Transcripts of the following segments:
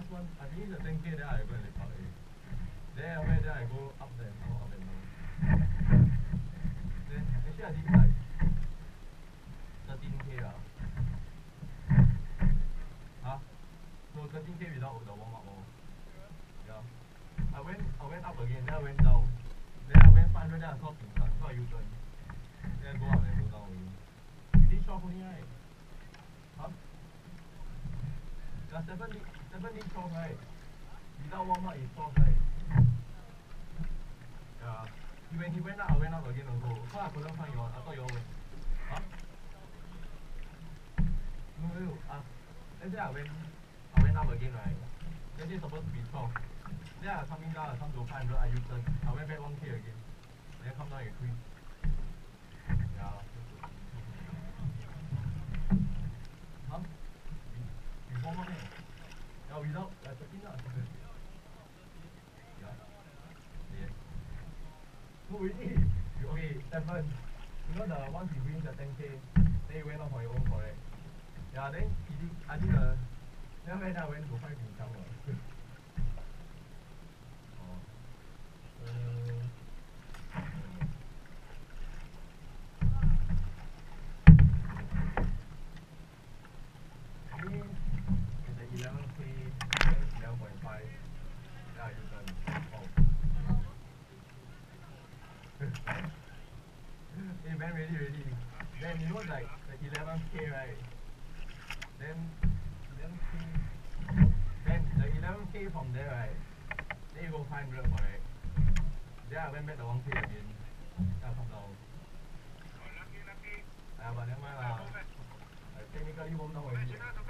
last one, I finish the 10k, then I go and lepak already. Then after that, I go up and down, up and down. Then actually I did like 13k ah. Huh? No, 13k without the warm up oh. Yeah. I went I went up again, then I went down. Then I went 500, then I saw Ping San, so I U-turn. Then I go up and go down again. This shop only right? Huh? Yeah, seven league, seven league twelve right? Without warm up is twelve right? Yeah. He, when he went up, I went up again also. So I couldn't find you all. I thought you all went. Huh? No, no, uh, let's say I went, I went up again, right? Let's say it's supposed to be 12. Then I coming down, I come to 500, I U-turn. I went back 1k again. Then come down at 3. Yeah. Huh? Be- Before one Yeah, without, 13 lah. Yeah. Yes. No, really. You- Okay, Stefan. You know the once you win the 10k, then went off on your own, correct? Yeah, then he I did the, then I went to find Ping Chang oh. Uh, I mean, it's the 11k, then 11.5, yeah, you can, oh. hey man, ready, ready. Then you know like the 11k, right? Then 11k, then the 11k from there, right? Then you go 500, correct? Then I went back the 1k again. Then I come down. Oh, yeah, but never mind lah. Technically warm down already.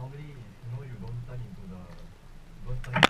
normally you. know you don't turn into the don't turn